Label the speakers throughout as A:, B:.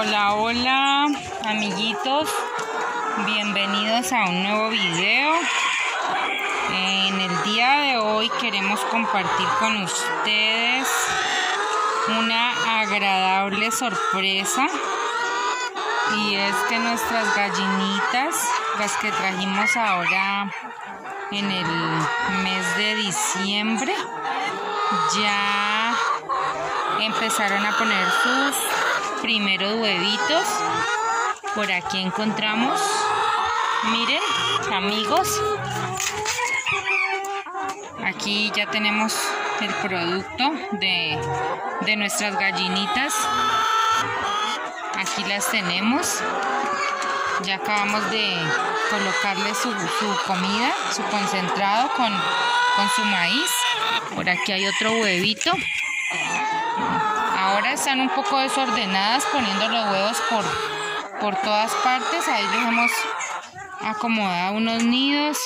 A: Hola, hola, amiguitos. Bienvenidos a un nuevo video. En el día de hoy queremos compartir con ustedes una agradable sorpresa. Y es que nuestras gallinitas, las que trajimos ahora en el mes de diciembre, ya empezaron a poner sus primeros huevitos. Por aquí encontramos, miren, amigos, aquí ya tenemos el producto de, de nuestras gallinitas. Aquí las tenemos. Ya acabamos de colocarle su, su comida, su concentrado con, con su maíz. Por aquí hay otro huevito. Ahora están un poco desordenadas poniendo los huevos por, por todas partes. Ahí les hemos acomodado unos nidos.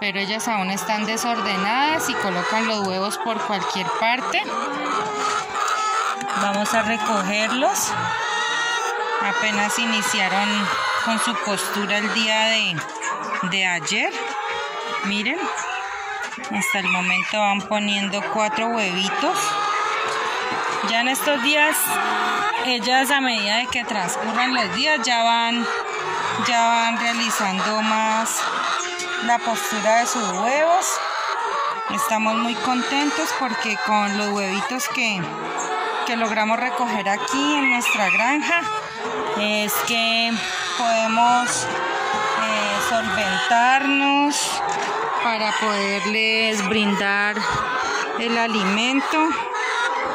A: Pero ellas aún están desordenadas y colocan los huevos por cualquier parte. Vamos a recogerlos. Apenas iniciaron con su postura el día de, de ayer. Miren, hasta el momento van poniendo cuatro huevitos. Ya en estos días, ellas a medida de que transcurran los días, ya van, ya van realizando más la postura de sus huevos. Estamos muy contentos porque con los huevitos que, que logramos recoger aquí en nuestra granja, es que podemos eh, solventarnos para poderles brindar el alimento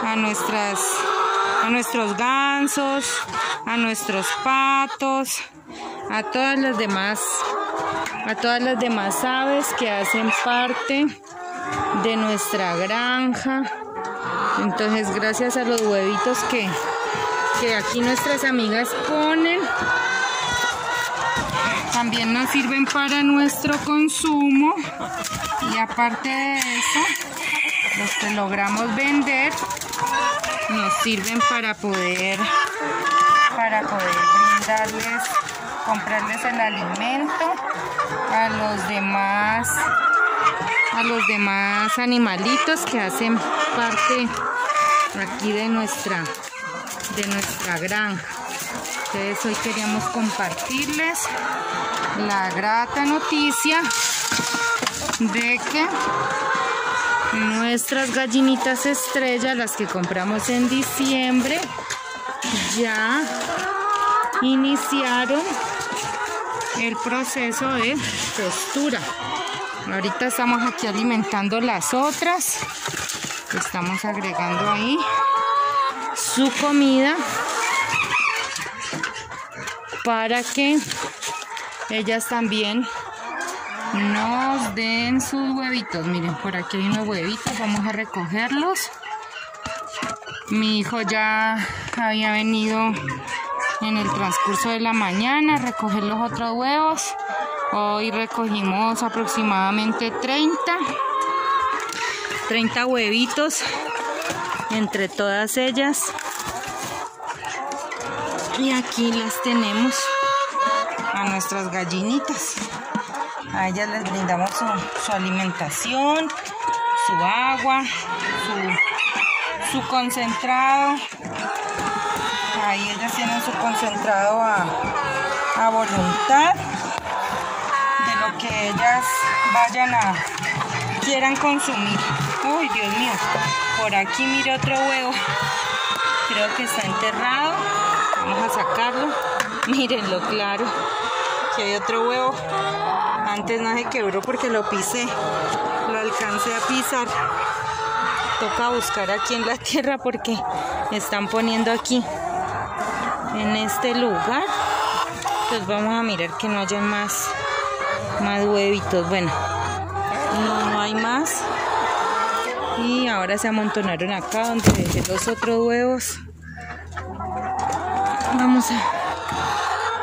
A: a nuestras a nuestros gansos, a nuestros patos, a todas las demás a todas las demás aves que hacen parte de nuestra granja. Entonces, gracias a los huevitos que que aquí nuestras amigas ponen. También nos sirven para nuestro consumo. Y aparte de eso, los que logramos vender nos sirven para poder para poder brindarles comprarles el alimento a los demás a los demás animalitos que hacen parte aquí de nuestra de nuestra granja. Entonces hoy queríamos compartirles la grata noticia de que nuestras gallinitas estrella, las que compramos en diciembre, ya iniciaron el proceso de postura. Ahorita estamos aquí alimentando las otras. Estamos agregando ahí su comida para que ellas también nos den sus huevitos. Miren, por aquí hay unos huevitos, vamos a recogerlos. Mi hijo ya había venido en el transcurso de la mañana a recoger los otros huevos. Hoy recogimos aproximadamente 30, 30 huevitos entre todas ellas. Y aquí las tenemos a nuestras gallinitas. A ellas les brindamos su, alimentación, su agua, su, su, concentrado. Ahí ellas tienen su concentrado a, a voluntad de lo que ellas vayan a quieran consumir. Uy, Dios mío. Por aquí mire otro huevo. Creo que está enterrado. Vamos a sacarlo. Mírenlo claro. Que hay otro huevo. Antes no se quebró porque lo pisé. Lo alcancé a pisar. Toca buscar aquí en la tierra porque están poniendo aquí. En este lugar. Entonces vamos a mirar que no haya más, más huevitos. Bueno, no, no hay más. Y ahora se amontonaron acá donde dejé los otros huevos. Vamos a,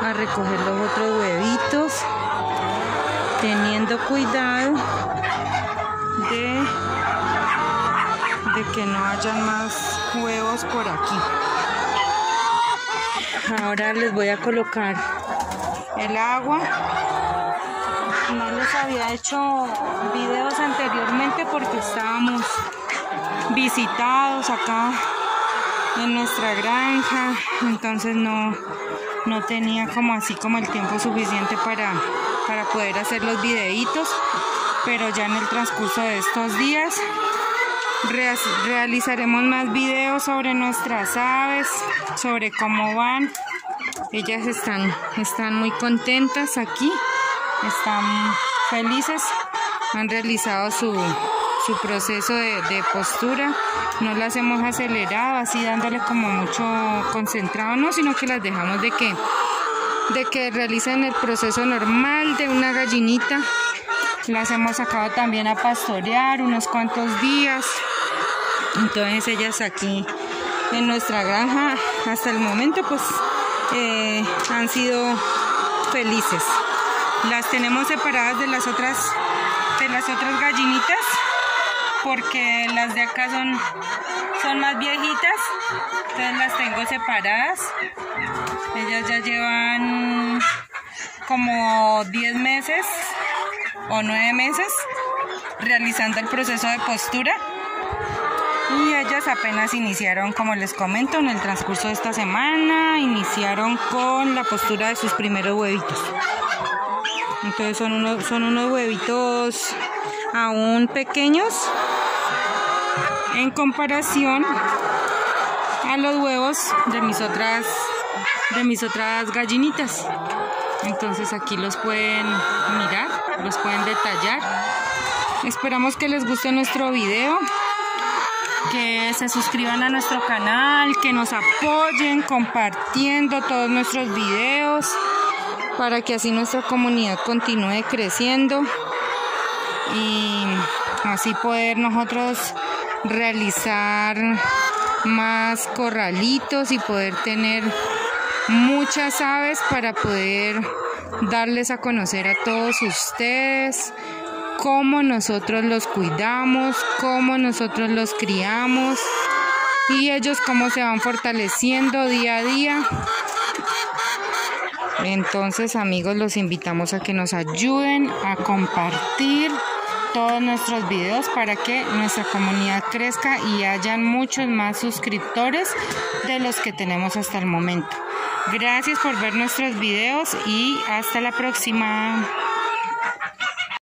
A: a recoger los otros huevitos. Teniendo cuidado de, de que no hayan más huevos por aquí. ahora les voy a colocar el agua no les había hecho videos anteriormente porque estábamos visitados acá en nuestra granja entonces no no tenía como así como el tiempo suficiente para para poder hacer los videitos pero ya en el transcurso de estos días realizaremos más videos sobre nuestras aves sobre cómo van. Ellas están están muy contentas aquí están felices han realizado su su proceso de, postura. No las hemos acelerado así dándole como mucho concentrado, no, sino que las dejamos de que, de que realicen el proceso normal de una gallinita. Las hemos sacado también a pastorear unos cuantos días. Entonces ellas aquí en nuestra granja hasta el momento pues eh, han sido felices. Las tenemos separadas de las otras de las otras gallinitas porque las de acá son, son más viejitas, entonces las tengo separadas. Ellas ya llevan como 10 meses o 9 meses realizando el proceso de postura y ellas apenas iniciaron, como les comento, en el transcurso de esta semana, iniciaron con la postura de sus primeros huevitos. Entonces son unos, son unos huevitos aún pequeños en comparación a los huevos de mis otras de mis otras gallinitas. Entonces aquí los pueden mirar los pueden detallar. Esperamos que les guste nuestro video que se suscriban a nuestro canal que nos apoyen compartiendo todos nuestros videos para que así nuestra comunidad continúe creciendo y así poder nosotros realizar más corralitos y poder tener muchas aves para poder darles a conocer a todos ustedes cómo nosotros los cuidamos, cómo nosotros los criamos y ellos cómo se van fortaleciendo día a día. Entonces amigos los invitamos a que nos ayuden a compartir todos nuestros videos para que nuestra comunidad crezca y hayan muchos más suscriptores de los que tenemos hasta el momento. Gracias por ver nuestros videos y hasta la próxima.